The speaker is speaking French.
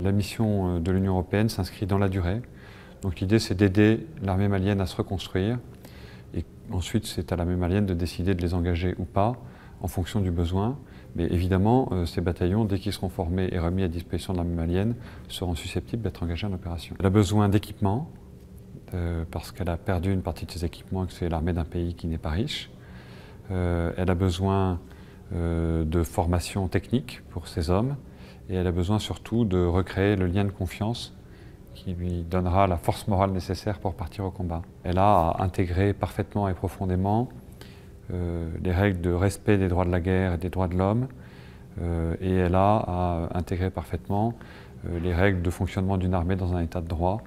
La mission euh, de l'Union européenne s'inscrit dans la durée. Donc l'idée, c'est d'aider l'armée malienne à se reconstruire. Et ensuite, c'est à l'armée malienne de décider de les engager ou pas, en fonction du besoin. Mais évidemment, euh, ces bataillons, dès qu'ils seront formés et remis à disposition de l'armée malienne, seront susceptibles d'être engagés en opération. Elle a besoin d'équipements, euh, parce qu'elle a perdu une partie de ses équipements et que c'est l'armée d'un pays qui n'est pas riche. Elle a besoin de formation technique pour ses hommes et elle a besoin surtout de recréer le lien de confiance qui lui donnera la force morale nécessaire pour partir au combat. Elle a à intégrer parfaitement et profondément euh, les règles de respect des droits de la guerre et des droits de l'homme, euh, et elle a à intégrer parfaitement euh, les règles de fonctionnement d'une armée dans un état de droit,